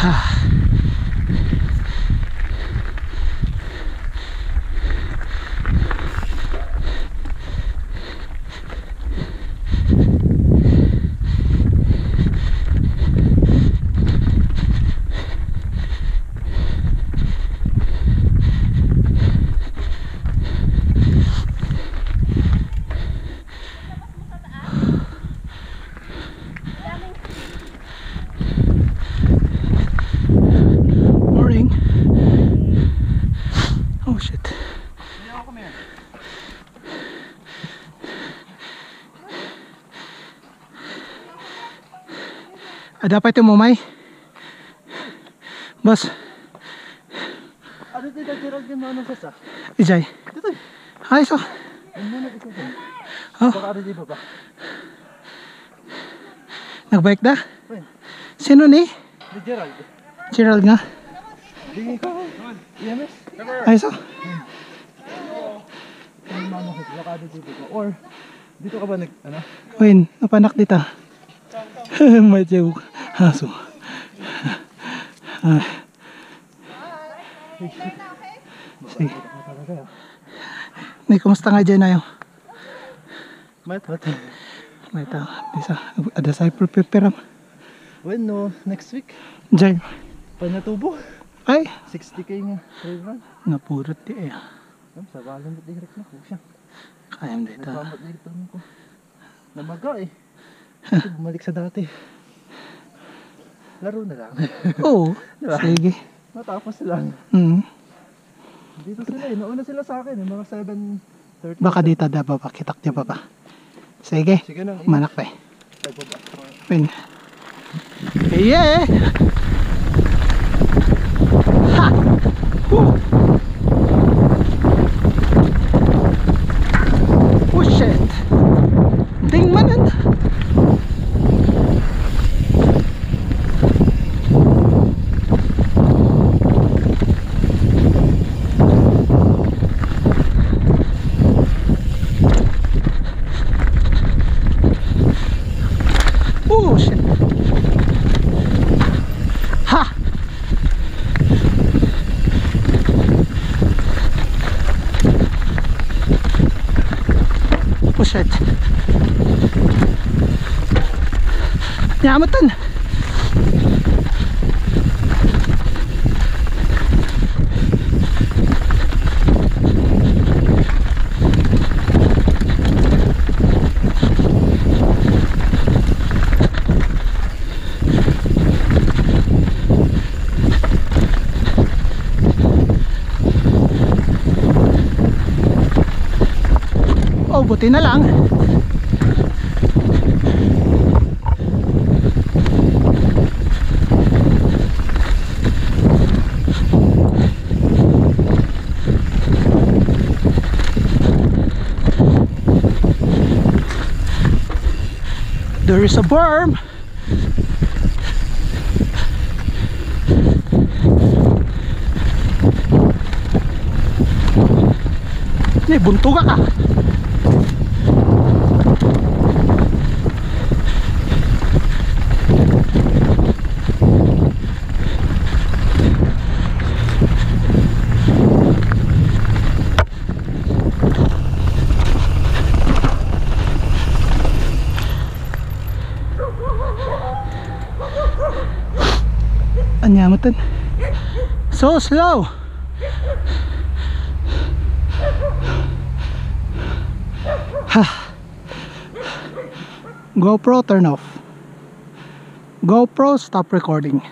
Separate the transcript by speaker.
Speaker 1: Ha. shit. Ah, dapat yung mumay. Boss,
Speaker 2: Ano dito Gerald yung ano sa sa?
Speaker 1: Ijay.
Speaker 2: Dito.
Speaker 1: Ay, so.
Speaker 2: Ano na dito ba?
Speaker 1: Oh.
Speaker 2: Baka ano dito ba?
Speaker 1: Nagbike na?
Speaker 2: Uy,
Speaker 1: Sino ni?
Speaker 2: Di Gerald.
Speaker 1: Gerald nga.
Speaker 2: Di ko. EMS.
Speaker 1: Ay,
Speaker 2: Ano mano ko? Baka dito? Or dito ka ba nag ano?
Speaker 1: Win, napanak dito. May joke. Haso. Ah. Sige. May kumusta nga dyan ayo?
Speaker 2: Mat mat.
Speaker 1: May tao. Bisa. Ada sa prepare
Speaker 2: When no next week
Speaker 1: Jay.
Speaker 2: panatubo.
Speaker 1: Ay.
Speaker 2: 60k nga trail run.
Speaker 1: Napurot di eh.
Speaker 2: Am sa balan mo direct na ko siya.
Speaker 1: Kayam dito.
Speaker 2: Nagpamot dito ko. Namaga eh. Bumalik sa dati. Laro na lang.
Speaker 1: Oo.
Speaker 2: Diba?
Speaker 1: Sige.
Speaker 2: Matapos lang.
Speaker 1: Hmm.
Speaker 2: Dito sila eh. Nauna sila sa akin eh. Mga 7.30.
Speaker 1: Baka dito da baba. Kitak niya baba. Sige.
Speaker 2: Sige na.
Speaker 1: Manak pa eh. Win. Yeah. Oh shit. Ha. Oh shit. Nyamatan. Buti na lang. There is a berm. Ni bunto ka ka. Anyamatan. So slow. Ha. GoPro turn off. GoPro stop recording.